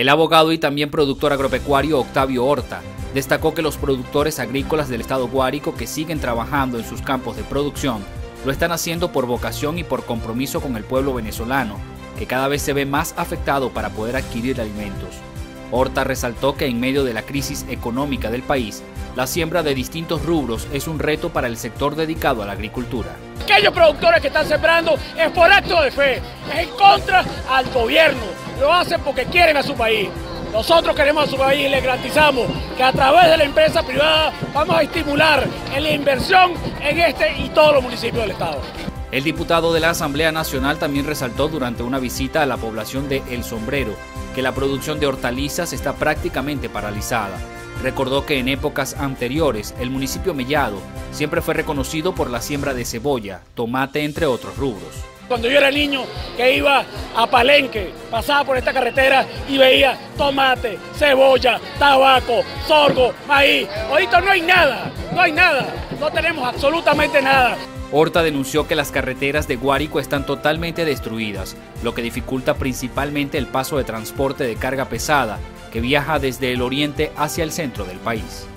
El abogado y también productor agropecuario Octavio Horta destacó que los productores agrícolas del estado Guárico que siguen trabajando en sus campos de producción lo están haciendo por vocación y por compromiso con el pueblo venezolano, que cada vez se ve más afectado para poder adquirir alimentos. Horta resaltó que en medio de la crisis económica del país, la siembra de distintos rubros es un reto para el sector dedicado a la agricultura. Aquellos productores que están sembrando es por acto de fe, es en contra al gobierno, lo hacen porque quieren a su país. Nosotros queremos a su país y le garantizamos que a través de la empresa privada vamos a estimular la inversión en este y todos los municipios del Estado. El diputado de la Asamblea Nacional también resaltó durante una visita a la población de El Sombrero que la producción de hortalizas está prácticamente paralizada. Recordó que en épocas anteriores el municipio Mellado siempre fue reconocido por la siembra de cebolla, tomate entre otros rubros. Cuando yo era niño que iba a Palenque, pasaba por esta carretera y veía tomate, cebolla, tabaco, sorgo, maíz. Ahorita no hay nada, no hay nada, no tenemos absolutamente nada. Horta denunció que las carreteras de Guárico están totalmente destruidas, lo que dificulta principalmente el paso de transporte de carga pesada que viaja desde el oriente hacia el centro del país.